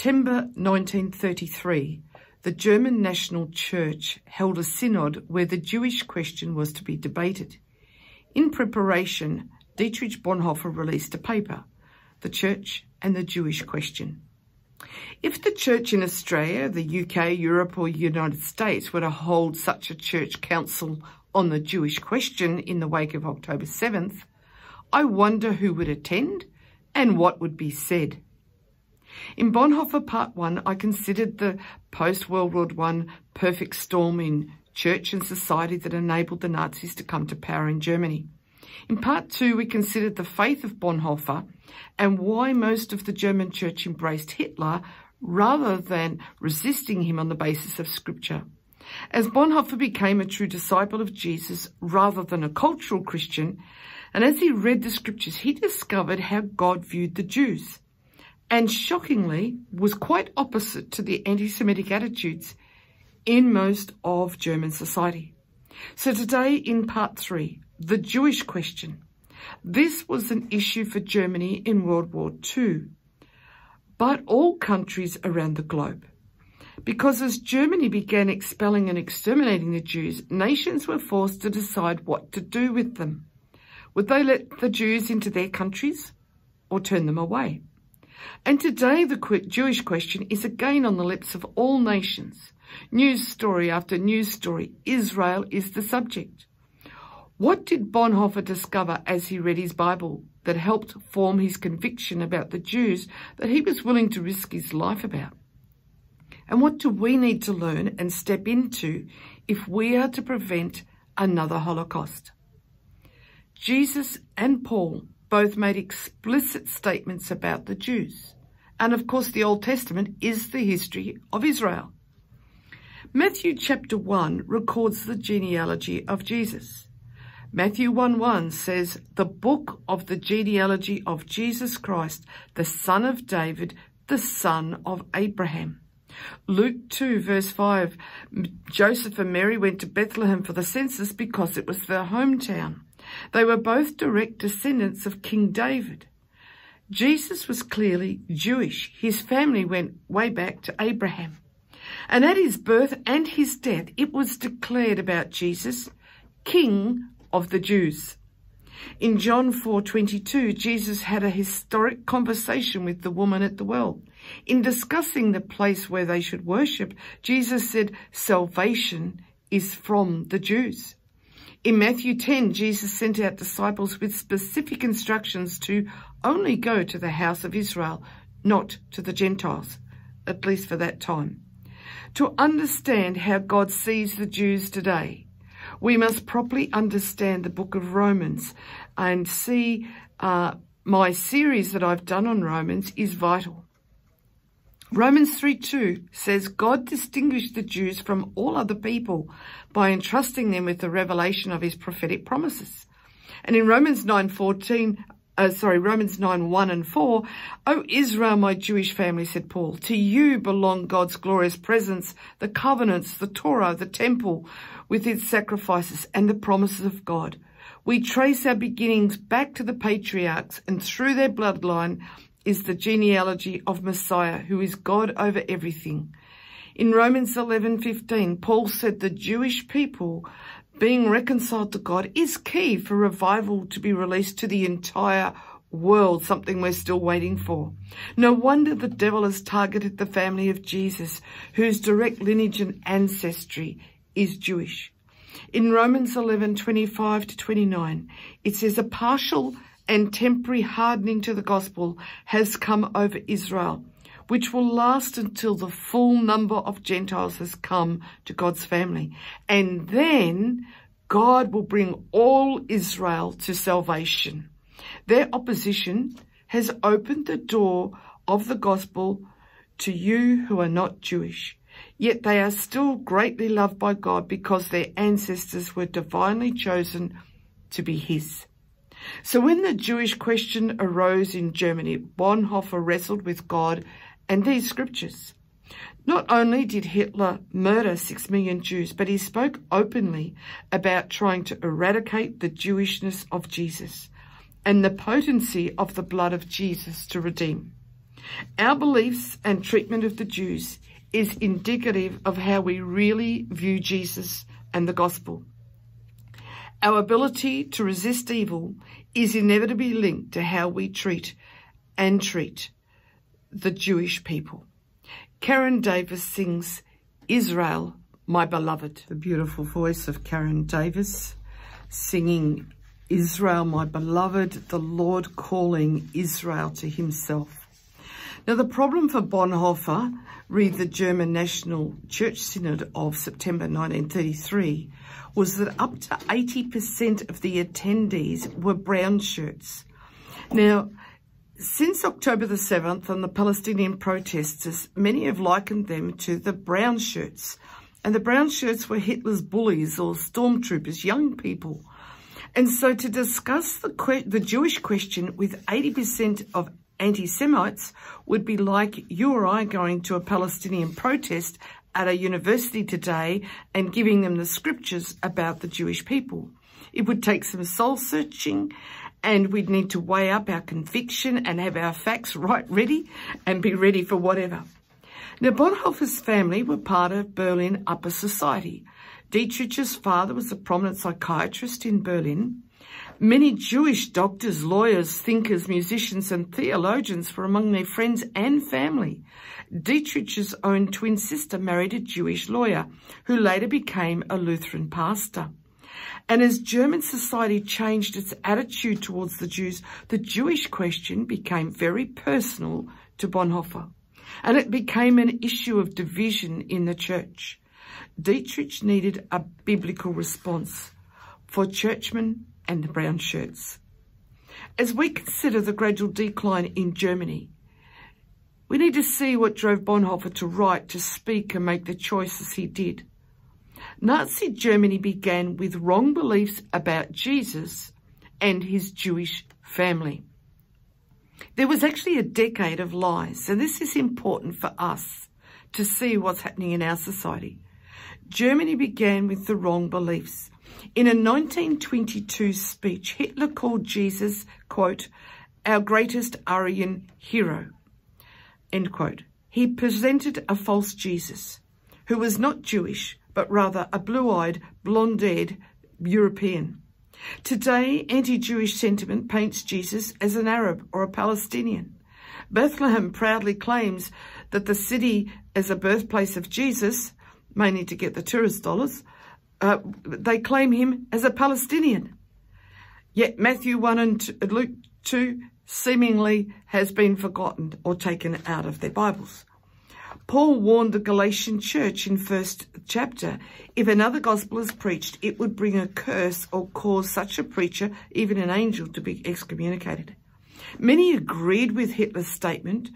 September 1933, the German National Church held a synod where the Jewish question was to be debated. In preparation, Dietrich Bonhoeffer released a paper, The Church and the Jewish Question. If the church in Australia, the UK, Europe or United States were to hold such a church council on the Jewish question in the wake of October 7th, I wonder who would attend and what would be said. In Bonhoeffer Part 1, I considered the post-World War I perfect storm in church and society that enabled the Nazis to come to power in Germany. In Part 2, we considered the faith of Bonhoeffer and why most of the German church embraced Hitler rather than resisting him on the basis of Scripture. As Bonhoeffer became a true disciple of Jesus rather than a cultural Christian, and as he read the Scriptures, he discovered how God viewed the Jews and shockingly was quite opposite to the anti-Semitic attitudes in most of German society. So today in part three, the Jewish question. This was an issue for Germany in World War II, but all countries around the globe. Because as Germany began expelling and exterminating the Jews, nations were forced to decide what to do with them. Would they let the Jews into their countries or turn them away? And today the Jewish question is again on the lips of all nations. News story after news story, Israel is the subject. What did Bonhoeffer discover as he read his Bible that helped form his conviction about the Jews that he was willing to risk his life about? And what do we need to learn and step into if we are to prevent another Holocaust? Jesus and Paul both made explicit statements about the Jews. And of course, the Old Testament is the history of Israel. Matthew chapter 1 records the genealogy of Jesus. Matthew 1 1 says, The book of the genealogy of Jesus Christ, the son of David, the son of Abraham. Luke 2 verse 5, Joseph and Mary went to Bethlehem for the census because it was their hometown. They were both direct descendants of King David. Jesus was clearly Jewish. His family went way back to Abraham. And at his birth and his death, it was declared about Jesus, King of the Jews. In John 4:22, Jesus had a historic conversation with the woman at the well. In discussing the place where they should worship, Jesus said, salvation is from the Jews. In Matthew 10, Jesus sent out disciples with specific instructions to only go to the house of Israel, not to the Gentiles, at least for that time. To understand how God sees the Jews today, we must properly understand the book of Romans and see uh, my series that I've done on Romans is vital. Romans 3 2 says God distinguished the Jews from all other people by entrusting them with the revelation of his prophetic promises. And in Romans 9 14, uh, sorry, Romans 9 1 and 4, O Israel, my Jewish family, said Paul, to you belong God's glorious presence, the covenants, the Torah, the temple with its sacrifices, and the promises of God. We trace our beginnings back to the patriarchs, and through their bloodline, is the genealogy of Messiah, who is God over everything. In Romans 11:15, Paul said the Jewish people being reconciled to God is key for revival to be released to the entire world, something we're still waiting for. No wonder the devil has targeted the family of Jesus, whose direct lineage and ancestry is Jewish. In Romans 11:25 to 29, it says a partial and temporary hardening to the gospel has come over Israel, which will last until the full number of Gentiles has come to God's family. And then God will bring all Israel to salvation. Their opposition has opened the door of the gospel to you who are not Jewish. Yet they are still greatly loved by God because their ancestors were divinely chosen to be his. So when the Jewish question arose in Germany, Bonhoeffer wrestled with God and these scriptures. Not only did Hitler murder six million Jews, but he spoke openly about trying to eradicate the Jewishness of Jesus and the potency of the blood of Jesus to redeem. Our beliefs and treatment of the Jews is indicative of how we really view Jesus and the gospel. Our ability to resist evil is inevitably linked to how we treat and treat the Jewish people. Karen Davis sings Israel, my beloved. The beautiful voice of Karen Davis singing Israel, my beloved, the Lord calling Israel to himself. Now, the problem for Bonhoeffer, read the German National Church Synod of September 1933, was that up to 80% of the attendees were brown shirts. Now, since October the 7th and the Palestinian protesters, many have likened them to the brown shirts. And the brown shirts were Hitler's bullies or stormtroopers, young people. And so to discuss the, the Jewish question with 80% of anti-Semites would be like you or I going to a Palestinian protest at a university today and giving them the scriptures about the Jewish people. It would take some soul searching and we'd need to weigh up our conviction and have our facts right ready and be ready for whatever. Now, Bonhoeffer's family were part of Berlin upper society. Dietrich's father was a prominent psychiatrist in Berlin. Many Jewish doctors, lawyers, thinkers, musicians and theologians were among their friends and family. Dietrich's own twin sister married a Jewish lawyer who later became a Lutheran pastor. And as German society changed its attitude towards the Jews, the Jewish question became very personal to Bonhoeffer. And it became an issue of division in the church. Dietrich needed a biblical response for churchmen and the brown shirts. As we consider the gradual decline in Germany, we need to see what drove Bonhoeffer to write, to speak and make the choices he did. Nazi Germany began with wrong beliefs about Jesus and his Jewish family. There was actually a decade of lies, and this is important for us to see what's happening in our society. Germany began with the wrong beliefs. In a 1922 speech, Hitler called Jesus, quote, our greatest Aryan hero, end quote. He presented a false Jesus who was not Jewish, but rather a blue-eyed, blonde-haired European. Today, anti-Jewish sentiment paints Jesus as an Arab or a Palestinian. Bethlehem proudly claims that the city is a birthplace of Jesus, mainly to get the tourist dollars, uh, they claim him as a Palestinian. Yet Matthew 1 and Luke 2 seemingly has been forgotten or taken out of their Bibles. Paul warned the Galatian church in first chapter, if another gospel is preached, it would bring a curse or cause such a preacher, even an angel, to be excommunicated. Many agreed with Hitler's statement,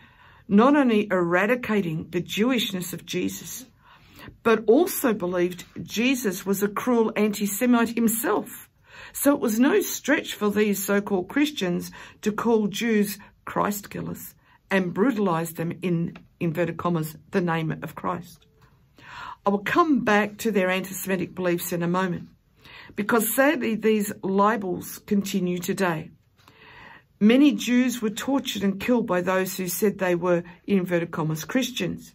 not only eradicating the Jewishness of Jesus, but also believed Jesus was a cruel anti-Semite himself. So it was no stretch for these so-called Christians to call Jews Christ killers and brutalize them in inverted commas, the name of Christ. I will come back to their anti-Semitic beliefs in a moment because sadly these libels continue today. Many Jews were tortured and killed by those who said they were, inverted commas, Christians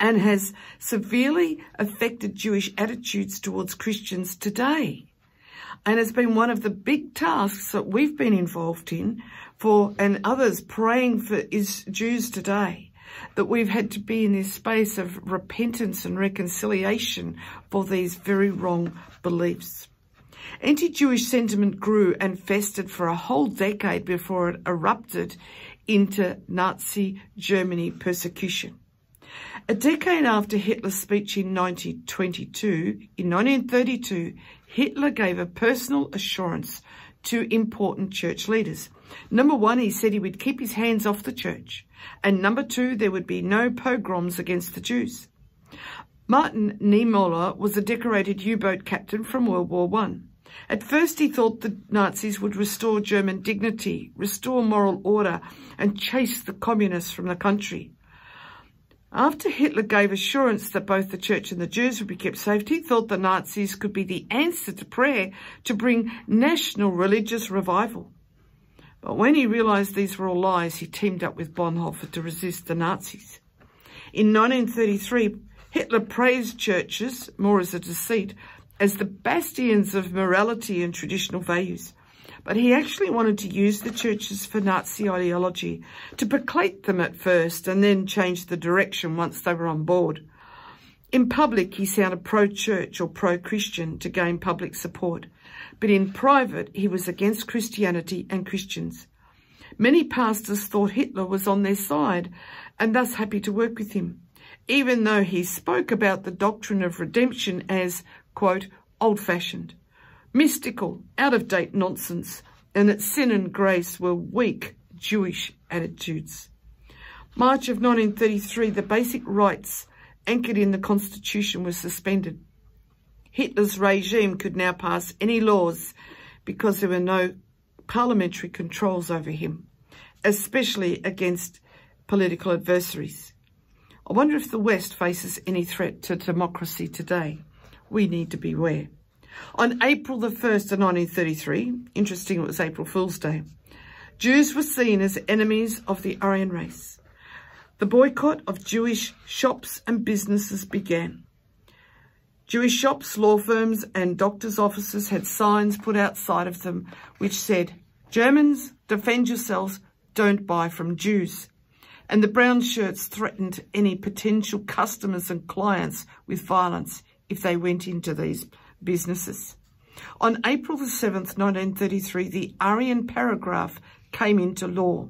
and has severely affected Jewish attitudes towards Christians today. And it's been one of the big tasks that we've been involved in for, and others praying for is Jews today, that we've had to be in this space of repentance and reconciliation for these very wrong beliefs. Anti-Jewish sentiment grew and festered for a whole decade before it erupted into Nazi Germany persecution. A decade after Hitler's speech in 1922, in 1932, Hitler gave a personal assurance to important church leaders. Number one, he said he would keep his hands off the church. And number two, there would be no pogroms against the Jews. Martin Niemöller was a decorated U-boat captain from World War One. At first, he thought the Nazis would restore German dignity, restore moral order, and chase the communists from the country. After Hitler gave assurance that both the church and the Jews would be kept safe, he thought the Nazis could be the answer to prayer to bring national religious revival. But when he realised these were all lies, he teamed up with Bonhoeffer to resist the Nazis. In 1933, Hitler praised churches, more as a deceit, as the bastions of morality and traditional values. But he actually wanted to use the churches for Nazi ideology, to placate them at first and then change the direction once they were on board. In public, he sounded pro-church or pro-Christian to gain public support. But in private, he was against Christianity and Christians. Many pastors thought Hitler was on their side and thus happy to work with him, even though he spoke about the doctrine of redemption as, quote, old-fashioned mystical, out-of-date nonsense, and that sin and grace were weak Jewish attitudes. March of 1933, the basic rights anchored in the Constitution were suspended. Hitler's regime could now pass any laws because there were no parliamentary controls over him, especially against political adversaries. I wonder if the West faces any threat to democracy today. We need to beware. On April the 1st of 1933, interesting it was April Fool's Day, Jews were seen as enemies of the Aryan race. The boycott of Jewish shops and businesses began. Jewish shops, law firms and doctors' offices had signs put outside of them which said, Germans, defend yourselves, don't buy from Jews. And the brown shirts threatened any potential customers and clients with violence if they went into these businesses. On April the 7th, 1933, the Aryan paragraph came into law.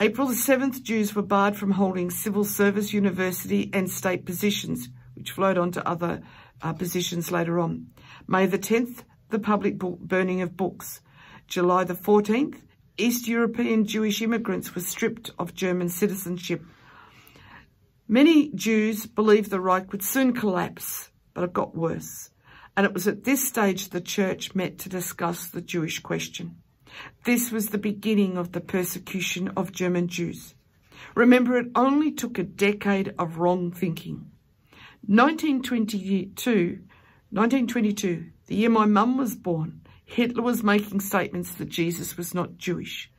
April the 7th, Jews were barred from holding civil service, university and state positions, which flowed on to other uh, positions later on. May the 10th, the public burning of books. July the 14th, East European Jewish immigrants were stripped of German citizenship. Many Jews believed the Reich would soon collapse, but it got worse. And it was at this stage the church met to discuss the Jewish question. This was the beginning of the persecution of German Jews. Remember, it only took a decade of wrong thinking. 1922, 1922, the year my mum was born, Hitler was making statements that Jesus was not Jewish.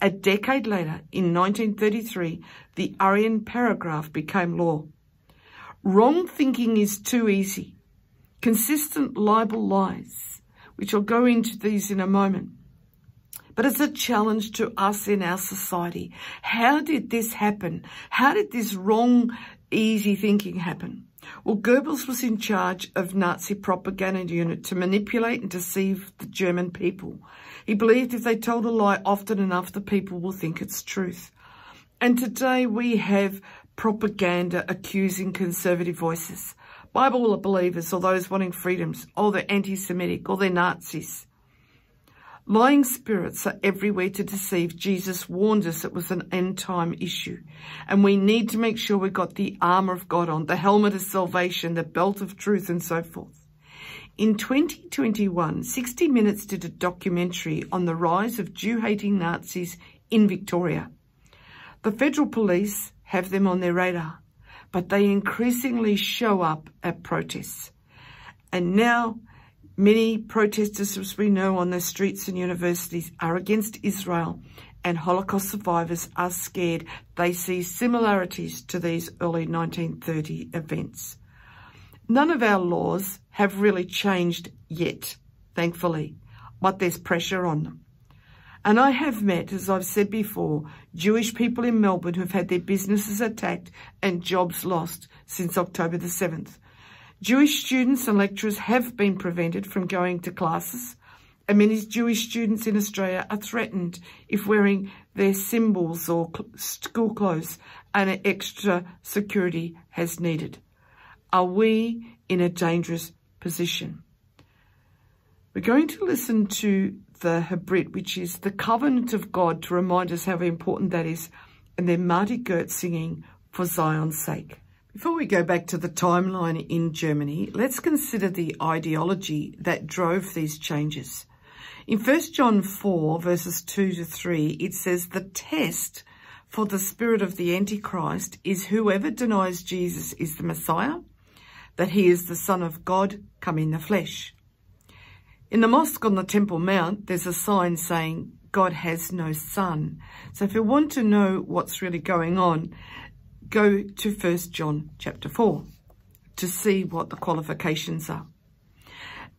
A decade later, in 1933, the Aryan paragraph became law. Wrong thinking is too easy consistent libel lies, which I'll go into these in a moment. But it's a challenge to us in our society. How did this happen? How did this wrong, easy thinking happen? Well, Goebbels was in charge of Nazi propaganda unit to manipulate and deceive the German people. He believed if they told a lie often enough, the people will think it's truth. And today we have propaganda accusing conservative voices. Bible believers or those wanting freedoms, or they're anti-Semitic, or they're Nazis. Lying spirits are everywhere to deceive. Jesus warned us it was an end time issue. And we need to make sure we've got the armour of God on, the helmet of salvation, the belt of truth and so forth. In 2021, 60 Minutes did a documentary on the rise of Jew-hating Nazis in Victoria. The federal police have them on their radar but they increasingly show up at protests. And now many protesters, as we know, on the streets and universities are against Israel and Holocaust survivors are scared. They see similarities to these early 1930 events. None of our laws have really changed yet, thankfully, but there's pressure on them. And I have met, as I've said before, Jewish people in Melbourne who've had their businesses attacked and jobs lost since October the 7th. Jewish students and lecturers have been prevented from going to classes, and many Jewish students in Australia are threatened if wearing their symbols or school clothes and extra security has needed. Are we in a dangerous position? We're going to listen to the Habrit, which is the covenant of God, to remind us how important that is, and then Marty Goetz singing for Zion's sake. Before we go back to the timeline in Germany, let's consider the ideology that drove these changes. In 1 John 4, verses 2 to 3, it says, The test for the spirit of the Antichrist is whoever denies Jesus is the Messiah, that he is the Son of God come in the flesh. In the mosque on the Temple Mount, there's a sign saying, God has no son. So if you want to know what's really going on, go to 1 John chapter 4 to see what the qualifications are.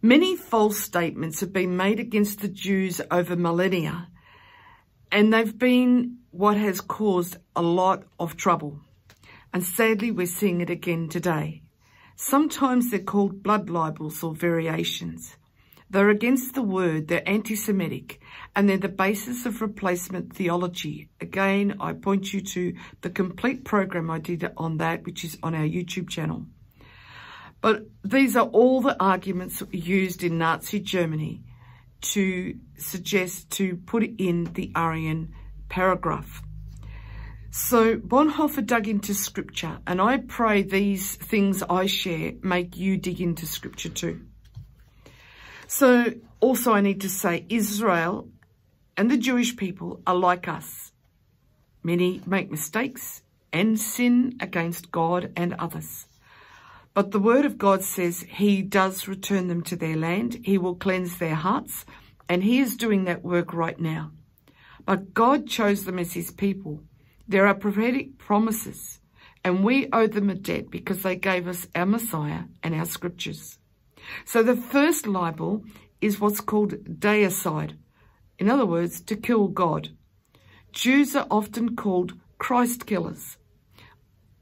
Many false statements have been made against the Jews over millennia, and they've been what has caused a lot of trouble. And sadly, we're seeing it again today. Sometimes they're called blood libels or variations. They're against the word, they're anti-Semitic, and they're the basis of replacement theology. Again, I point you to the complete program I did on that, which is on our YouTube channel. But these are all the arguments used in Nazi Germany to suggest to put in the Aryan paragraph. So Bonhoeffer dug into scripture, and I pray these things I share make you dig into scripture too. So also I need to say Israel and the Jewish people are like us. Many make mistakes and sin against God and others. But the word of God says he does return them to their land. He will cleanse their hearts and he is doing that work right now. But God chose them as his people. There are prophetic promises and we owe them a debt because they gave us our Messiah and our scriptures. So the first libel is what's called deicide. In other words, to kill God. Jews are often called Christ killers.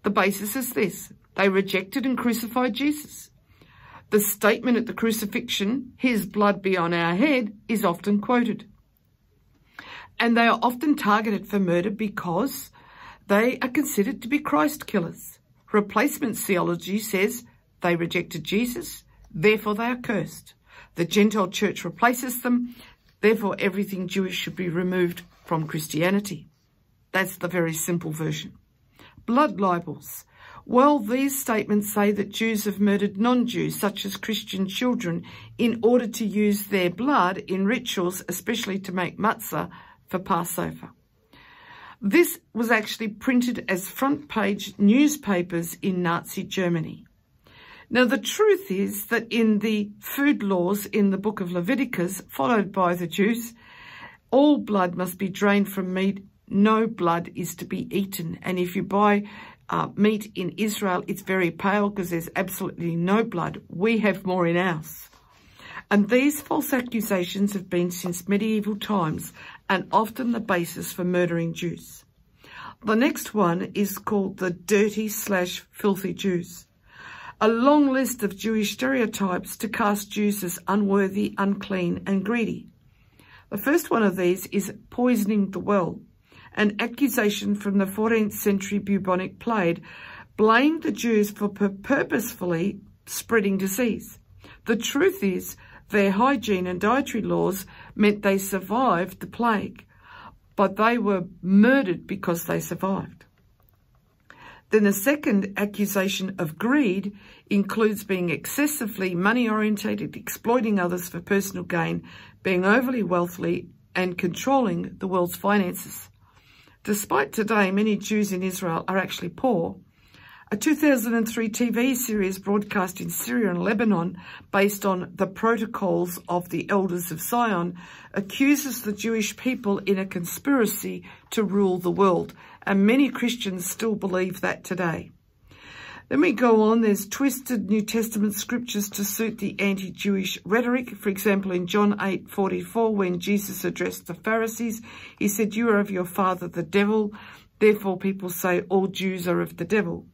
The basis is this. They rejected and crucified Jesus. The statement at the crucifixion, his blood be on our head, is often quoted. And they are often targeted for murder because they are considered to be Christ killers. Replacement theology says they rejected Jesus, Therefore, they are cursed. The Gentile church replaces them. Therefore, everything Jewish should be removed from Christianity. That's the very simple version. Blood libels. Well, these statements say that Jews have murdered non-Jews, such as Christian children, in order to use their blood in rituals, especially to make matzah for Passover. This was actually printed as front page newspapers in Nazi Germany. Now, the truth is that in the food laws in the book of Leviticus, followed by the Jews, all blood must be drained from meat. No blood is to be eaten. And if you buy uh, meat in Israel, it's very pale because there's absolutely no blood. We have more in ours. And these false accusations have been since medieval times and often the basis for murdering Jews. The next one is called the dirty slash filthy Jews a long list of Jewish stereotypes to cast Jews as unworthy, unclean and greedy. The first one of these is poisoning the well, an accusation from the 14th century bubonic plague blamed the Jews for purposefully spreading disease. The truth is their hygiene and dietary laws meant they survived the plague, but they were murdered because they survived. Then the second accusation of greed includes being excessively money-orientated, exploiting others for personal gain, being overly wealthy, and controlling the world's finances. Despite today, many Jews in Israel are actually poor. A 2003 TV series broadcast in Syria and Lebanon based on the protocols of the elders of Zion accuses the Jewish people in a conspiracy to rule the world and many Christians still believe that today. Then we go on, there's twisted New Testament scriptures to suit the anti-Jewish rhetoric. For example, in John 8, 44, when Jesus addressed the Pharisees, he said, you are of your father, the devil. Therefore, people say all Jews are of the devil.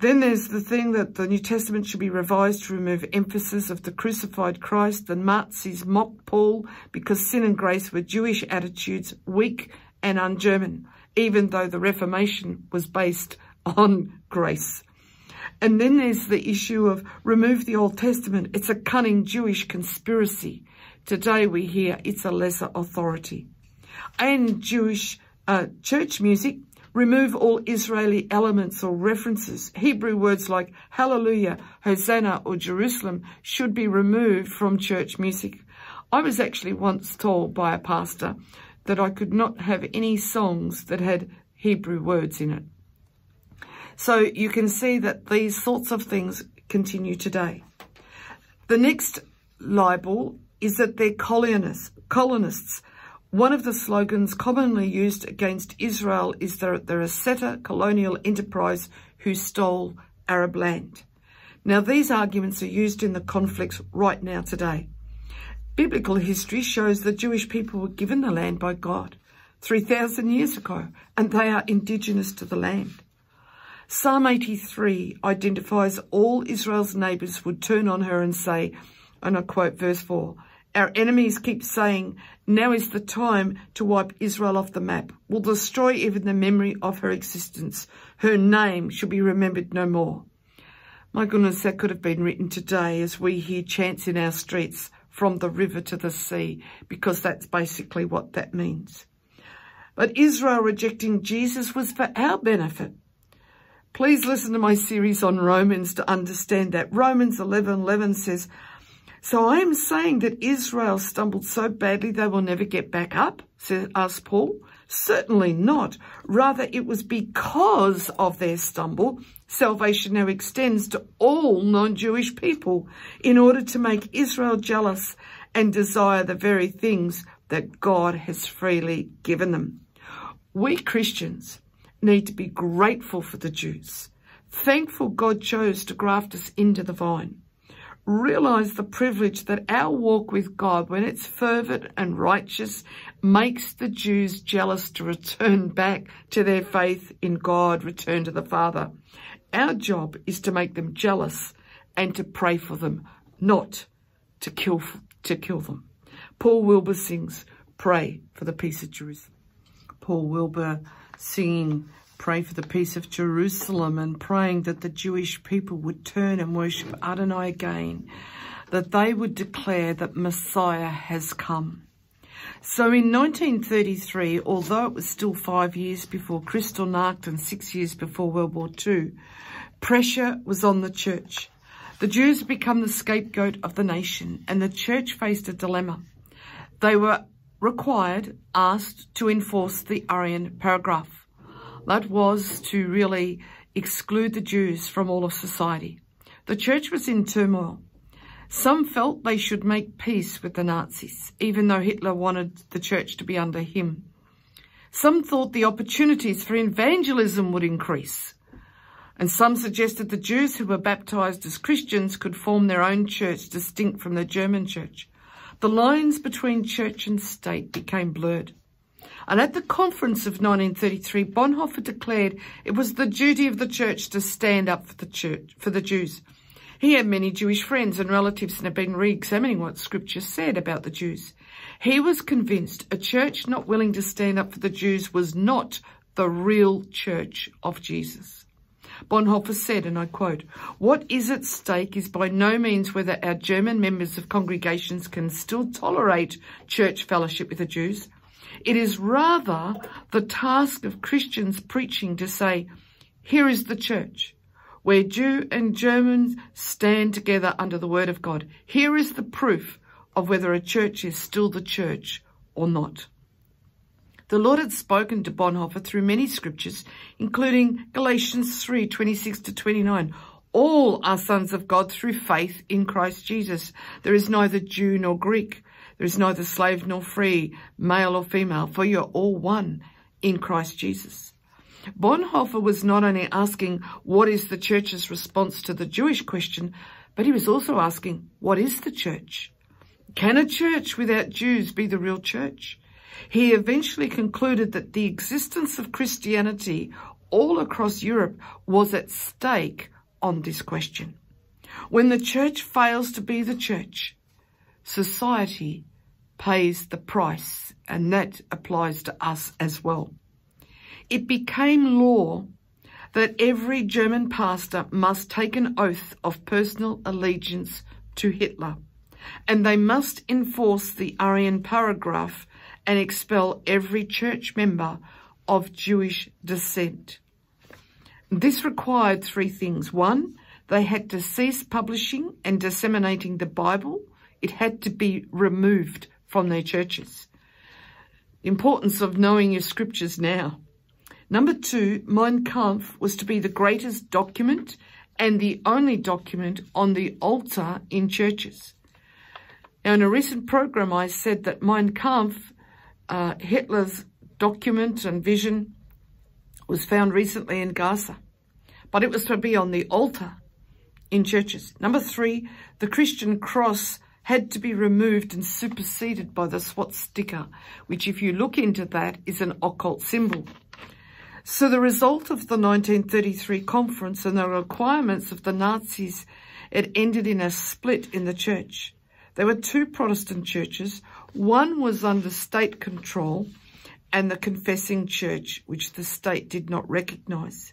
Then there's the thing that the New Testament should be revised to remove emphasis of the crucified Christ. The Nazis mocked Paul because sin and grace were Jewish attitudes, weak and un-German even though the Reformation was based on grace. And then there's the issue of remove the Old Testament. It's a cunning Jewish conspiracy. Today we hear it's a lesser authority. And Jewish uh, church music, remove all Israeli elements or references. Hebrew words like hallelujah, Hosanna or Jerusalem should be removed from church music. I was actually once told by a pastor that I could not have any songs that had Hebrew words in it. So you can see that these sorts of things continue today. The next libel is that they're colonists. colonists. One of the slogans commonly used against Israel is that they're a settler colonial enterprise who stole Arab land. Now, these arguments are used in the conflicts right now today. Biblical history shows the Jewish people were given the land by God 3,000 years ago, and they are indigenous to the land. Psalm 83 identifies all Israel's neighbours would turn on her and say, and I quote verse 4, Our enemies keep saying, now is the time to wipe Israel off the map. We'll destroy even the memory of her existence. Her name shall be remembered no more. My goodness, that could have been written today as we hear chants in our streets from the river to the sea, because that's basically what that means. But Israel rejecting Jesus was for our benefit. Please listen to my series on Romans to understand that. Romans 11, 11 says, So I am saying that Israel stumbled so badly they will never get back up, says, asked Paul. Certainly not. Rather, it was because of their stumble, salvation now extends to all non-Jewish people in order to make Israel jealous and desire the very things that God has freely given them. We Christians need to be grateful for the Jews, thankful God chose to graft us into the vine. Realize the privilege that our walk with God, when it's fervent and righteous, makes the Jews jealous to return back to their faith in God, return to the Father. Our job is to make them jealous and to pray for them, not to kill, to kill them. Paul Wilbur sings, pray for the peace of Jerusalem. Paul Wilbur singing Pray for the peace of Jerusalem and praying that the Jewish people would turn and worship Adonai again, that they would declare that Messiah has come. So in 1933, although it was still five years before Kristallnacht and six years before World War II, pressure was on the church. The Jews had become the scapegoat of the nation and the church faced a dilemma. They were required, asked to enforce the Aryan paragraph. That was to really exclude the Jews from all of society. The church was in turmoil. Some felt they should make peace with the Nazis, even though Hitler wanted the church to be under him. Some thought the opportunities for evangelism would increase. And some suggested the Jews who were baptized as Christians could form their own church distinct from the German church. The lines between church and state became blurred. And at the conference of 1933, Bonhoeffer declared it was the duty of the church to stand up for the church, for the Jews. He had many Jewish friends and relatives and had been re-examining what scripture said about the Jews. He was convinced a church not willing to stand up for the Jews was not the real church of Jesus. Bonhoeffer said, and I quote, What is at stake is by no means whether our German members of congregations can still tolerate church fellowship with the Jews. It is rather the task of Christians preaching to say, here is the church, where Jew and German stand together under the word of God. Here is the proof of whether a church is still the church or not. The Lord had spoken to Bonhoeffer through many scriptures, including Galatians 3, 26 to 29. All are sons of God through faith in Christ Jesus. There is neither Jew nor Greek. There is neither slave nor free, male or female, for you are all one in Christ Jesus. Bonhoeffer was not only asking what is the church's response to the Jewish question, but he was also asking, what is the church? Can a church without Jews be the real church? He eventually concluded that the existence of Christianity all across Europe was at stake on this question. When the church fails to be the church, society pays the price, and that applies to us as well. It became law that every German pastor must take an oath of personal allegiance to Hitler, and they must enforce the Aryan paragraph and expel every church member of Jewish descent. This required three things. One, they had to cease publishing and disseminating the Bible. It had to be removed from their churches. Importance of knowing your scriptures now. Number two, Mein Kampf was to be the greatest document and the only document on the altar in churches. Now, in a recent program, I said that Mein Kampf uh, Hitler's document and vision was found recently in Gaza, but it was to be on the altar in churches. Number three, the Christian cross had to be removed and superseded by the swastika, which if you look into that is an occult symbol. So the result of the 1933 conference and the requirements of the Nazis, it ended in a split in the church. There were two Protestant churches. One was under state control and the confessing church, which the state did not recognise.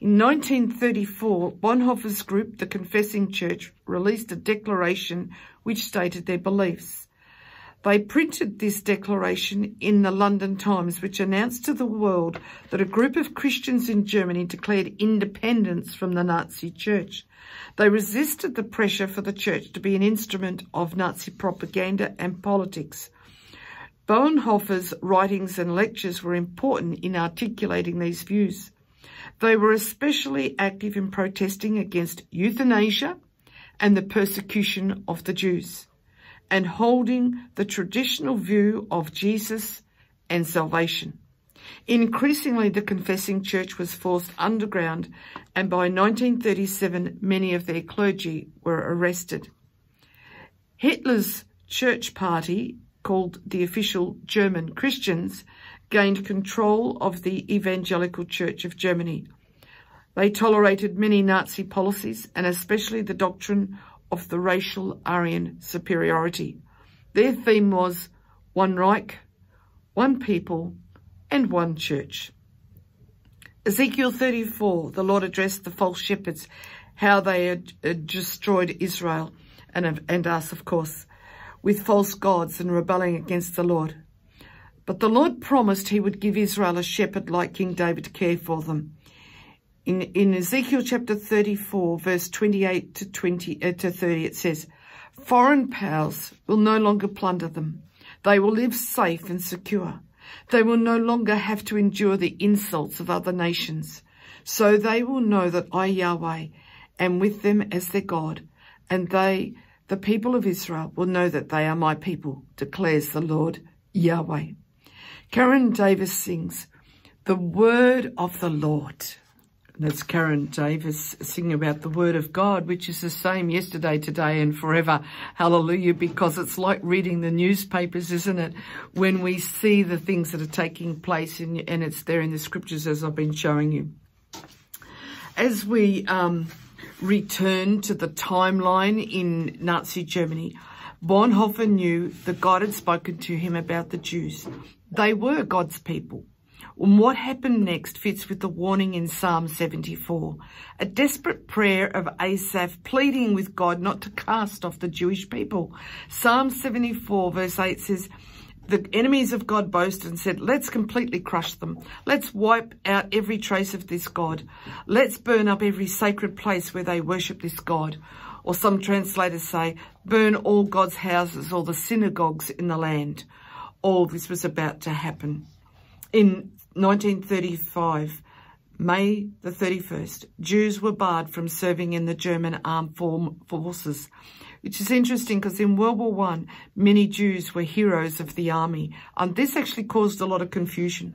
In 1934, Bonhoeffer's group, the Confessing Church, released a declaration which stated their beliefs. They printed this declaration in the London Times, which announced to the world that a group of Christians in Germany declared independence from the Nazi church. They resisted the pressure for the church to be an instrument of Nazi propaganda and politics. Bonhoeffer's writings and lectures were important in articulating these views. They were especially active in protesting against euthanasia and the persecution of the Jews and holding the traditional view of Jesus and salvation. Increasingly, the confessing church was forced underground and by 1937, many of their clergy were arrested. Hitler's church party, called the official German Christians, gained control of the Evangelical Church of Germany. They tolerated many Nazi policies and especially the doctrine of the racial Aryan superiority. Their theme was one Reich, one people, and one church. Ezekiel 34, the Lord addressed the false shepherds, how they had, destroyed Israel and, and us, of course, with false gods and rebelling against the Lord. But the Lord promised he would give Israel a shepherd like King David to care for them. In, in Ezekiel chapter 34, verse 28 to, 20, uh, to 30, it says, Foreign powers will no longer plunder them. They will live safe and secure. They will no longer have to endure the insults of other nations. So they will know that I, Yahweh, am with them as their God, and they, the people of Israel, will know that they are my people, declares the Lord, Yahweh. Karen Davis sings, The Word of the Lord. That's Karen Davis singing about the Word of God, which is the same yesterday, today, and forever. Hallelujah, because it's like reading the newspapers, isn't it? When we see the things that are taking place in, and it's there in the scriptures as I've been showing you. As we um, return to the timeline in Nazi Germany, Bonhoeffer knew that God had spoken to him about the Jews they were God's people. And what happened next fits with the warning in Psalm 74. A desperate prayer of Asaph pleading with God not to cast off the Jewish people. Psalm 74 verse 8 says, the enemies of God boasted and said, let's completely crush them. Let's wipe out every trace of this God. Let's burn up every sacred place where they worship this God. Or some translators say, burn all God's houses or the synagogues in the land all this was about to happen. In 1935, May the 31st, Jews were barred from serving in the German armed forces, which is interesting because in World War One, many Jews were heroes of the army, and this actually caused a lot of confusion.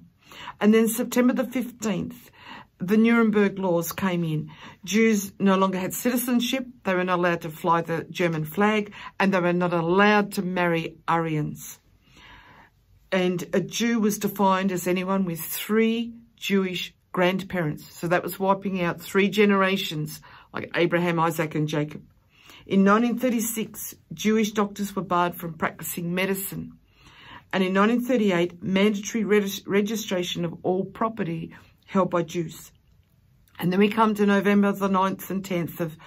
And then September the 15th, the Nuremberg laws came in. Jews no longer had citizenship. They were not allowed to fly the German flag and they were not allowed to marry Aryans and a Jew was defined as anyone with three Jewish grandparents. So that was wiping out three generations like Abraham, Isaac and Jacob. In 1936, Jewish doctors were barred from practicing medicine. And in 1938, mandatory registration of all property held by Jews. And then we come to November the 9th and 10th of,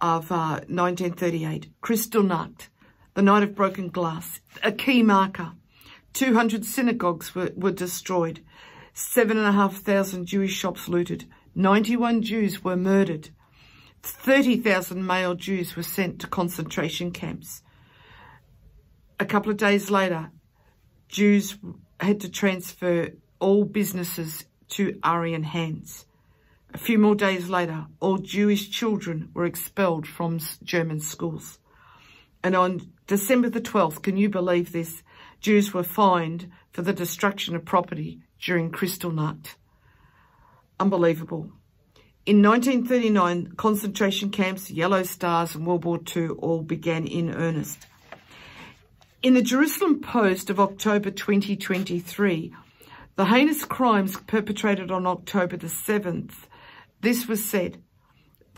of uh, 1938, Kristallnacht, the night of broken glass, a key marker 200 synagogues were, were destroyed. 7,500 Jewish shops looted. 91 Jews were murdered. 30,000 male Jews were sent to concentration camps. A couple of days later, Jews had to transfer all businesses to Aryan hands. A few more days later, all Jewish children were expelled from German schools. And on December the 12th, can you believe this? Jews were fined for the destruction of property during Kristallnacht. Unbelievable. In 1939, concentration camps, Yellow Stars and World War II all began in earnest. In the Jerusalem Post of October 2023, the heinous crimes perpetrated on October the 7th, this was said,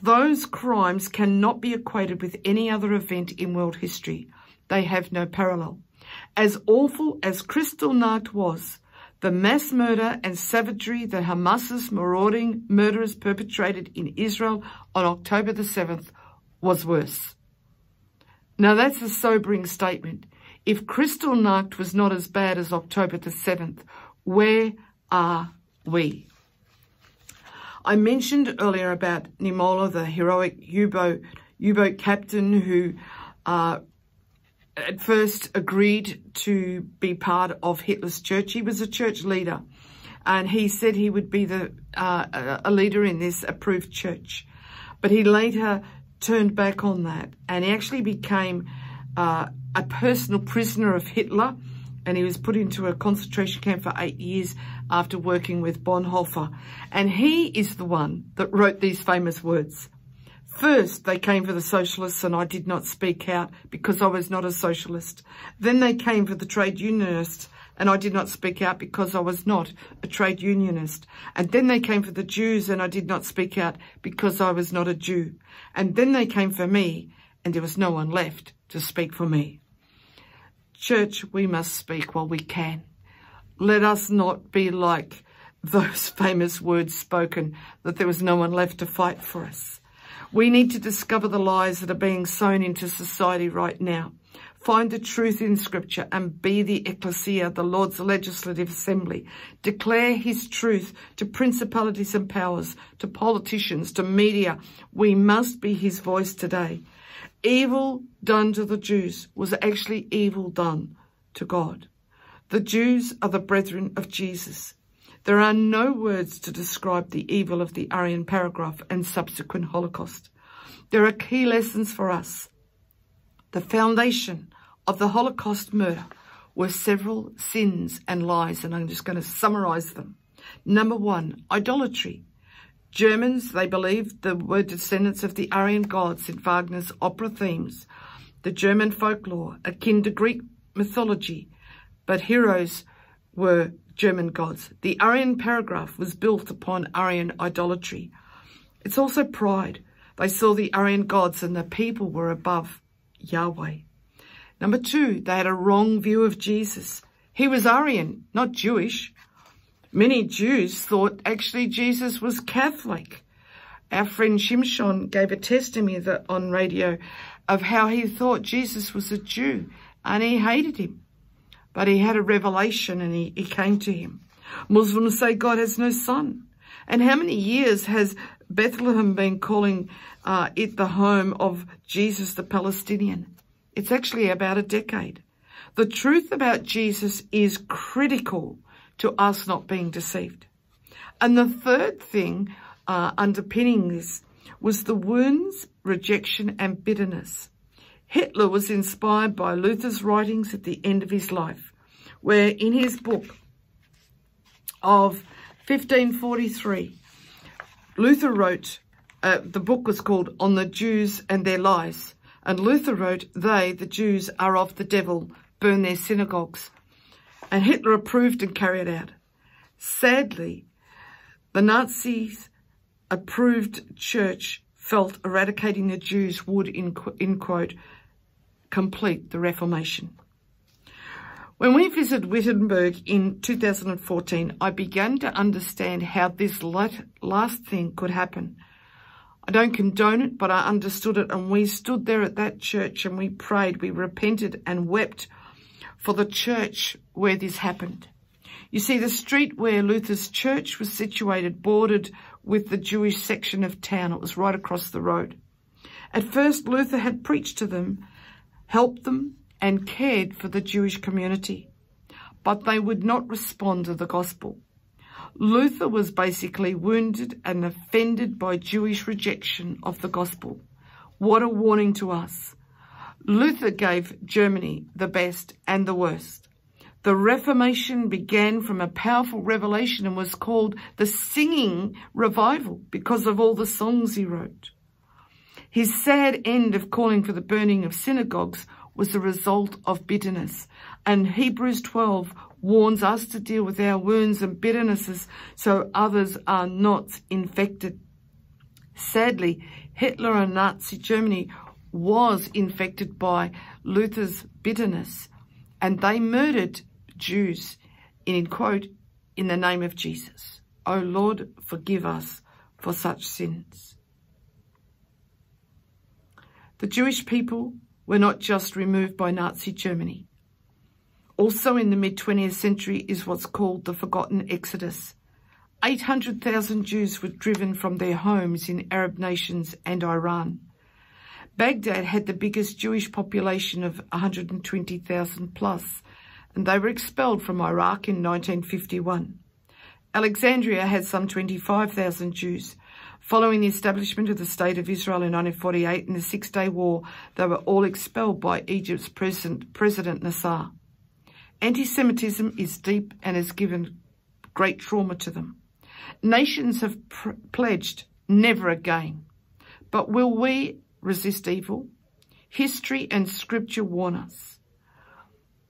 those crimes cannot be equated with any other event in world history. They have no parallel. As awful as Kristallnacht was, the mass murder and savagery that Hamas's marauding murderers perpetrated in Israel on October the 7th was worse. Now that's a sobering statement. If Kristallnacht was not as bad as October the 7th, where are we? I mentioned earlier about Niemöller, the heroic U-boat U-boat captain who uh, at first agreed to be part of Hitler's church. He was a church leader and he said he would be the uh, a leader in this approved church. But he later turned back on that and he actually became uh, a personal prisoner of Hitler and he was put into a concentration camp for eight years after working with Bonhoeffer. And he is the one that wrote these famous words. First, they came for the socialists and I did not speak out because I was not a socialist. Then they came for the trade unionists and I did not speak out because I was not a trade unionist. And then they came for the Jews and I did not speak out because I was not a Jew. And then they came for me and there was no one left to speak for me. Church, we must speak while we can. Let us not be like those famous words spoken that there was no one left to fight for us. We need to discover the lies that are being sown into society right now. Find the truth in scripture and be the ecclesia, the Lord's legislative assembly. Declare his truth to principalities and powers, to politicians, to media. We must be his voice today evil done to the Jews was actually evil done to God. The Jews are the brethren of Jesus. There are no words to describe the evil of the Aryan paragraph and subsequent Holocaust. There are key lessons for us. The foundation of the Holocaust murder were several sins and lies, and I'm just going to summarize them. Number one, idolatry. Germans, they believed, they were descendants of the Aryan gods in Wagner's opera themes, the German folklore, akin to Greek mythology, but heroes were German gods. The Aryan paragraph was built upon Aryan idolatry. It's also pride. They saw the Aryan gods and the people were above Yahweh. Number two, they had a wrong view of Jesus. He was Aryan, not Jewish. Many Jews thought actually Jesus was Catholic. Our friend Shimshon gave a testimony on radio of how he thought Jesus was a Jew and he hated him. But he had a revelation and he, he came to him. Muslims say God has no son. And how many years has Bethlehem been calling uh, it the home of Jesus the Palestinian? It's actually about a decade. The truth about Jesus is critical to us not being deceived. And the third thing uh, underpinning this was the wounds, rejection and bitterness. Hitler was inspired by Luther's writings at the end of his life, where in his book of 1543, Luther wrote, uh, the book was called On the Jews and Their Lies, and Luther wrote, they, the Jews, are of the devil, burn their synagogues, and Hitler approved and carried out. Sadly, the Nazis approved church felt eradicating the Jews would, in, in quote, complete the Reformation. When we visited Wittenberg in 2014, I began to understand how this last thing could happen. I don't condone it, but I understood it. And we stood there at that church and we prayed, we repented and wept for the church where this happened. You see, the street where Luther's church was situated bordered with the Jewish section of town. It was right across the road. At first, Luther had preached to them, helped them, and cared for the Jewish community. But they would not respond to the gospel. Luther was basically wounded and offended by Jewish rejection of the gospel. What a warning to us. Luther gave Germany the best and the worst. The Reformation began from a powerful revelation and was called the singing revival because of all the songs he wrote. His sad end of calling for the burning of synagogues was the result of bitterness. And Hebrews 12 warns us to deal with our wounds and bitternesses so others are not infected. Sadly, Hitler and Nazi Germany was infected by Luther's bitterness and they murdered Jews in quote, in the name of Jesus. O Lord, forgive us for such sins. The Jewish people were not just removed by Nazi Germany. Also in the mid-20th century is what's called the Forgotten Exodus. 800,000 Jews were driven from their homes in Arab nations and Iran. Baghdad had the biggest Jewish population of 120,000 plus, and they were expelled from Iraq in 1951. Alexandria had some 25,000 Jews, Following the establishment of the State of Israel in 1948 and the Six-Day War, they were all expelled by Egypt's President, President Nasser. Anti-Semitism is deep and has given great trauma to them. Nations have pledged never again. But will we resist evil? History and scripture warn us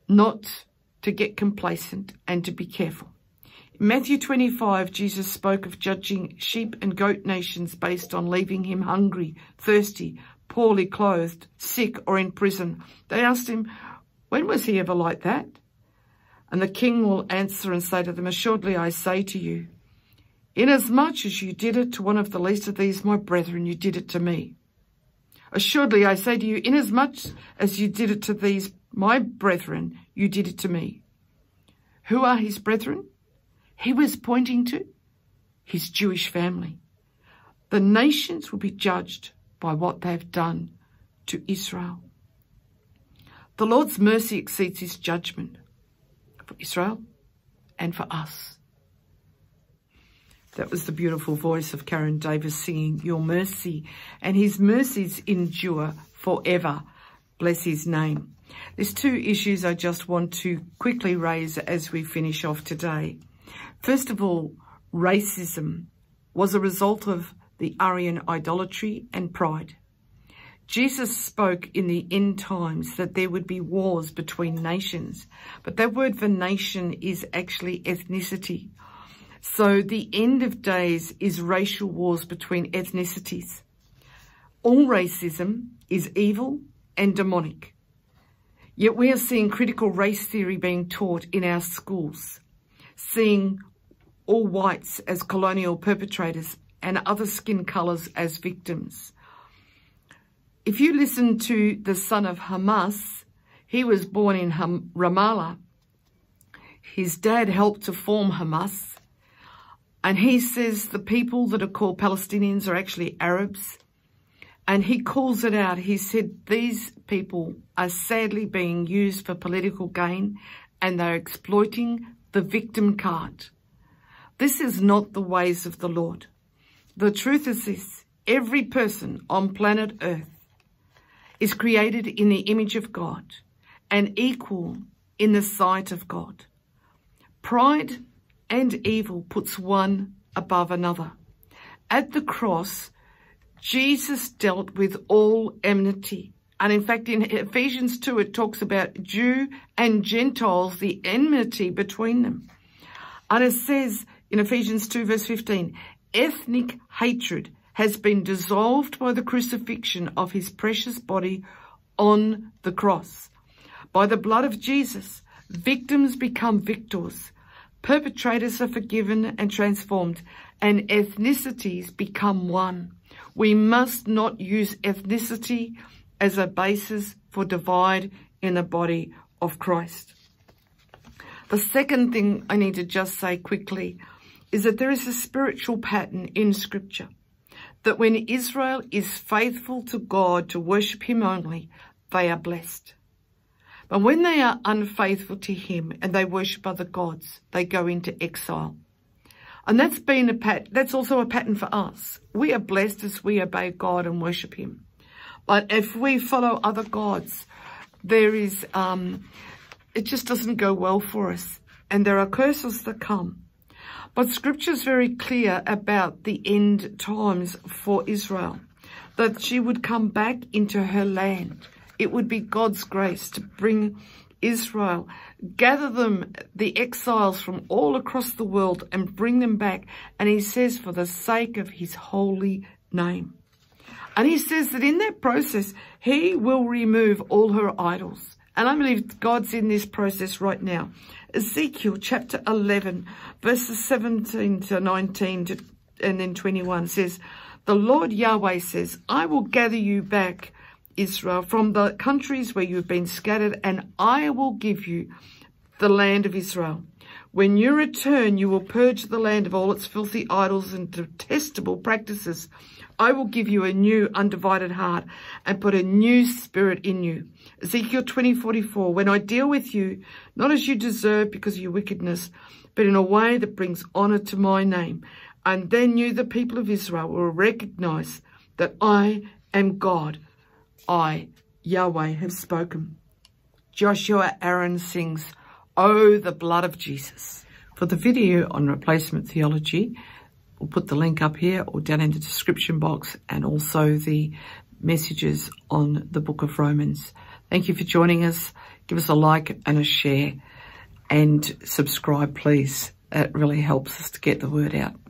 not to get complacent and to be careful. Matthew 25, Jesus spoke of judging sheep and goat nations based on leaving him hungry, thirsty, poorly clothed, sick, or in prison. They asked him, when was he ever like that? And the king will answer and say to them, Assuredly I say to you, inasmuch as you did it to one of the least of these my brethren, you did it to me. Assuredly I say to you, inasmuch as you did it to these my brethren, you did it to me. Who are his brethren? He was pointing to his Jewish family. The nations will be judged by what they've done to Israel. The Lord's mercy exceeds his judgment for Israel and for us. That was the beautiful voice of Karen Davis singing Your Mercy. And his mercies endure forever. Bless his name. There's two issues I just want to quickly raise as we finish off today. First of all, racism was a result of the Aryan idolatry and pride. Jesus spoke in the end times that there would be wars between nations, but that word for nation is actually ethnicity. So the end of days is racial wars between ethnicities. All racism is evil and demonic. Yet we are seeing critical race theory being taught in our schools, seeing all whites as colonial perpetrators and other skin colours as victims. If you listen to the son of Hamas, he was born in Ham Ramallah. His dad helped to form Hamas. And he says the people that are called Palestinians are actually Arabs. And he calls it out. He said these people are sadly being used for political gain and they're exploiting the victim card. This is not the ways of the Lord. The truth is this. Every person on planet Earth is created in the image of God and equal in the sight of God. Pride and evil puts one above another. At the cross, Jesus dealt with all enmity. And in fact, in Ephesians 2, it talks about Jew and Gentiles, the enmity between them. And it says in Ephesians 2 verse 15, ethnic hatred has been dissolved by the crucifixion of his precious body on the cross. By the blood of Jesus, victims become victors, perpetrators are forgiven and transformed, and ethnicities become one. We must not use ethnicity as a basis for divide in the body of Christ. The second thing I need to just say quickly is that there is a spiritual pattern in Scripture that when Israel is faithful to God to worship Him only, they are blessed. But when they are unfaithful to Him and they worship other gods, they go into exile. And that's been a pat that's also a pattern for us. We are blessed as we obey God and worship Him. But if we follow other gods, there is um, it just doesn't go well for us. And there are curses that come. But scripture is very clear about the end times for Israel, that she would come back into her land. It would be God's grace to bring Israel, gather them, the exiles from all across the world and bring them back. And he says, for the sake of his holy name. And he says that in that process, he will remove all her idols. And I believe God's in this process right now. Ezekiel chapter 11, verses 17 to 19 to, and then 21 says, The Lord Yahweh says, I will gather you back, Israel, from the countries where you have been scattered, and I will give you the land of Israel. When you return, you will purge the land of all its filthy idols and detestable practices. I will give you a new undivided heart and put a new spirit in you. Ezekiel 20, 44, when I deal with you, not as you deserve because of your wickedness, but in a way that brings honor to my name. And then you, the people of Israel, will recognize that I am God. I, Yahweh, have spoken. Joshua Aaron sings, Oh, the blood of Jesus. For the video on replacement theology, we'll put the link up here or down in the description box and also the messages on the book of Romans. Thank you for joining us. Give us a like and a share and subscribe, please. That really helps us to get the word out.